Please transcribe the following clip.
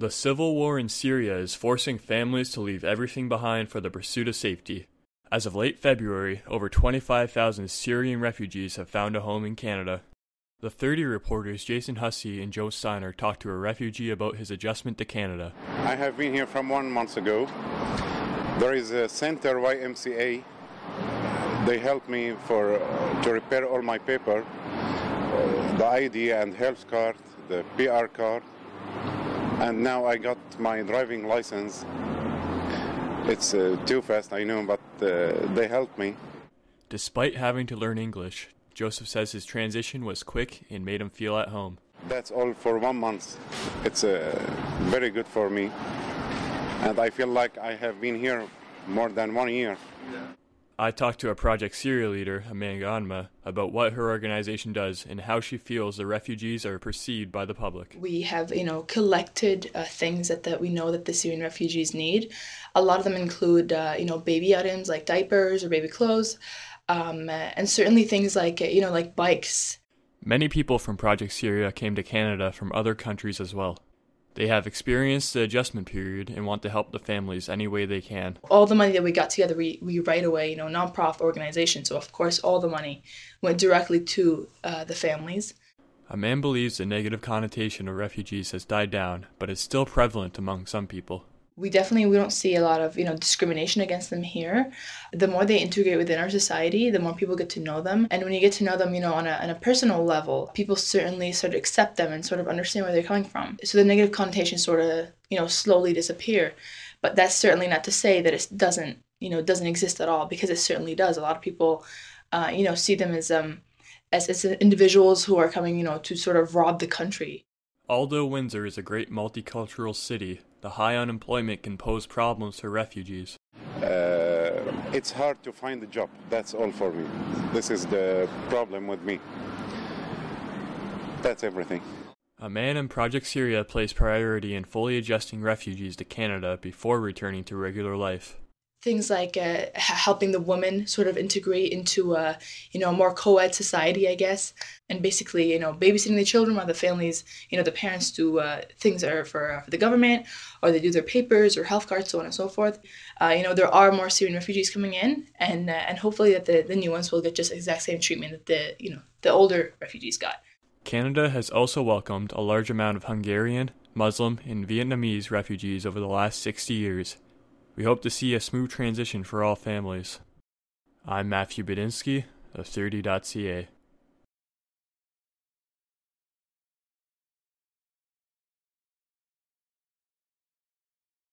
The civil war in Syria is forcing families to leave everything behind for the pursuit of safety. As of late February, over 25,000 Syrian refugees have found a home in Canada. The 30 reporters Jason Hussey and Joe Steiner talked to a refugee about his adjustment to Canada. I have been here from one month ago. There is a center YMCA. They helped me for uh, to repair all my paper, uh, the ID and health card, the PR card, and now I got my driving license. It's uh, too fast, I know, but uh, they helped me. Despite having to learn English, Joseph says his transition was quick and made him feel at home. That's all for one month. It's uh, very good for me, and I feel like I have been here more than one year. I talked to a Project Syria leader, Amanda Anma, about what her organization does and how she feels the refugees are perceived by the public. We have, you know, collected uh, things that, that we know that the Syrian refugees need. A lot of them include, uh, you know, baby items like diapers or baby clothes, um, and certainly things like, you know, like bikes. Many people from Project Syria came to Canada from other countries as well. They have experienced the adjustment period and want to help the families any way they can. All the money that we got together, we, we right away, you know, nonprofit organization. So, of course, all the money went directly to uh, the families. Anma believes the negative connotation of refugees has died down, but is still prevalent among some people we definitely we don't see a lot of you know discrimination against them here. The more they integrate within our society the more people get to know them. And when you get to know them you know on a, on a personal level people certainly sort of accept them and sort of understand where they're coming from. So the negative connotations sort of you know slowly disappear. But that's certainly not to say that it doesn't you know doesn't exist at all because it certainly does. A lot of people uh, you know see them as um as, as individuals who are coming you know to sort of rob the country Although Windsor is a great multicultural city, the high unemployment can pose problems for refugees. Uh, it's hard to find a job. That's all for me. This is the problem with me. That's everything. Anma in Project Syria placed priority in fully adjusting refugees to Canada before returning to regular life things like uh, helping the woman sort of integrate into a you know more co-ed society i guess. And basically you know babysitting the children while the families you know the parents do uh, things that are for, uh, for the government or they do their papers or health cards so on and so forth. Uh, you know there are more syrian refugees coming in and uh, and hopefully that the, the new ones will get just exact same treatment that the you know the older refugees got. Canada has also welcomed a large amount of hungarian muslim and vietnamese refugees over the last 60 years we hope to see a smooth transition for all families. I'm Matthew Budinsky of 30.ca.